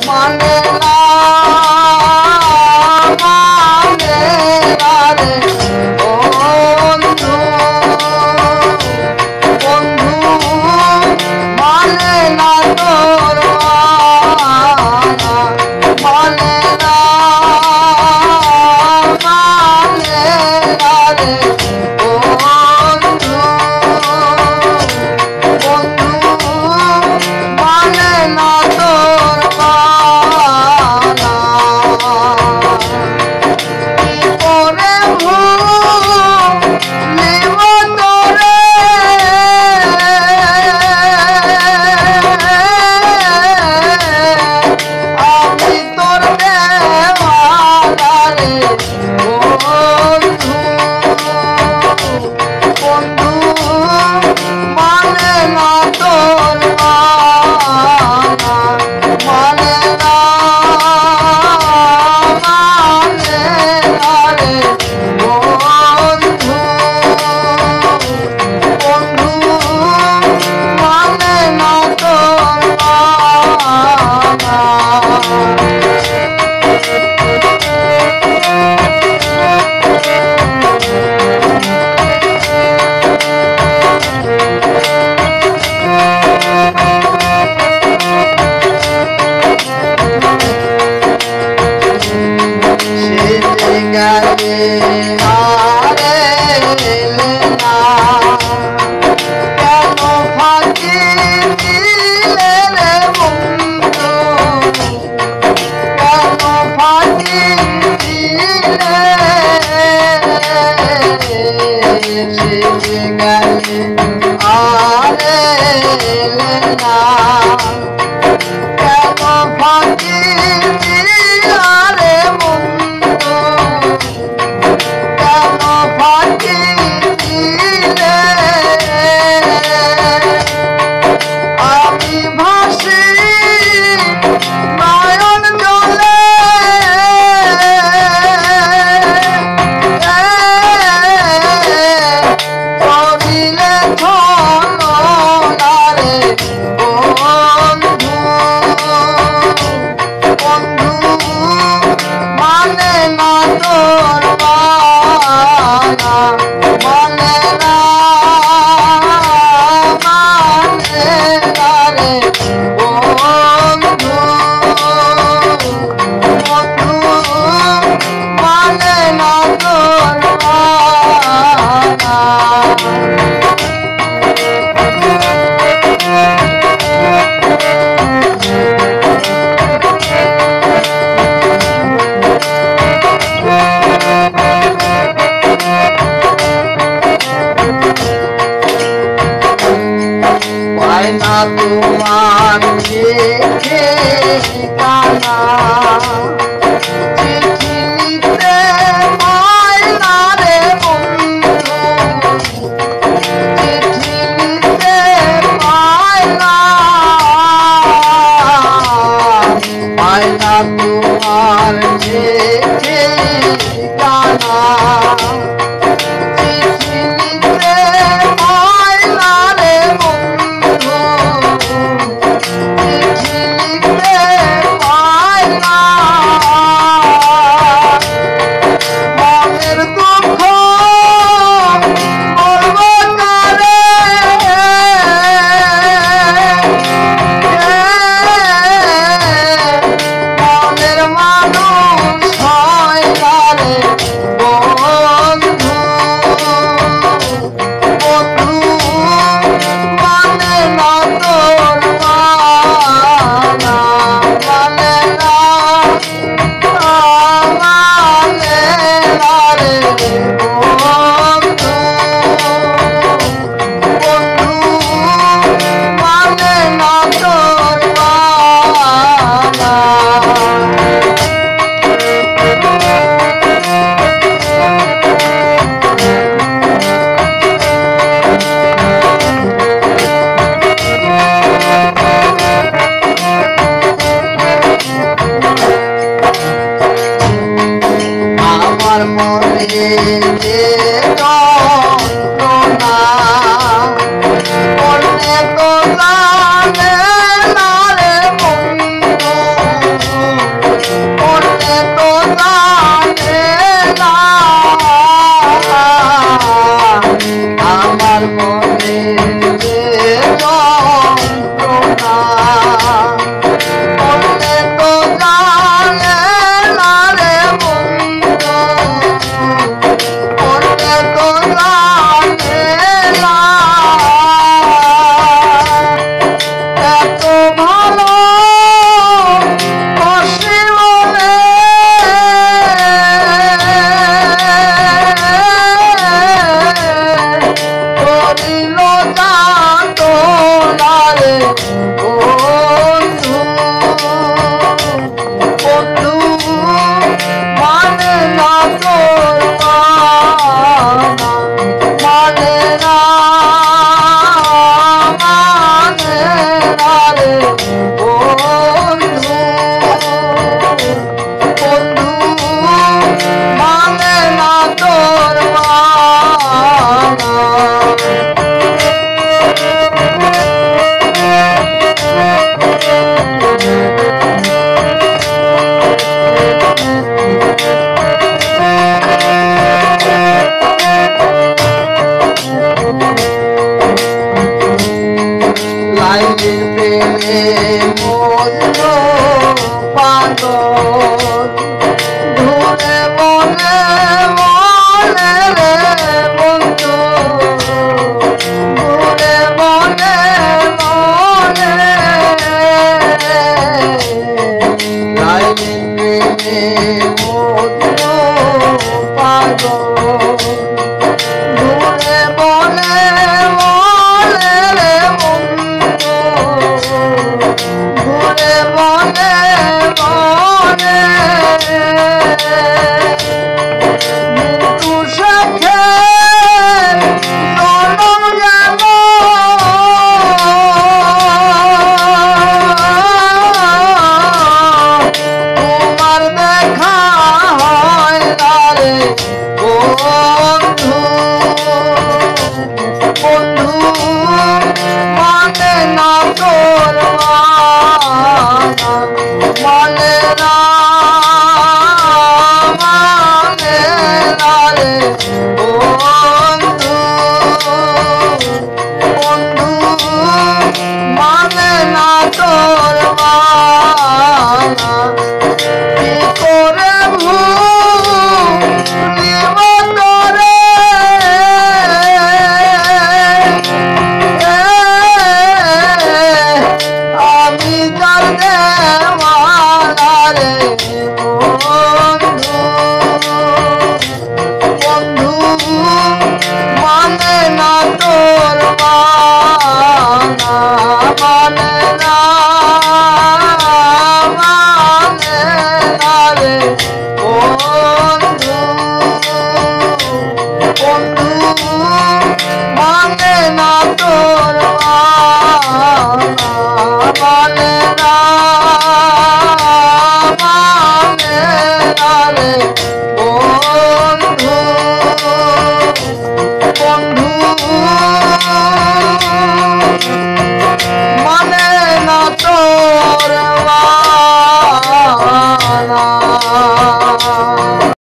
Mangala Hallelujah. Yeah. मोर माना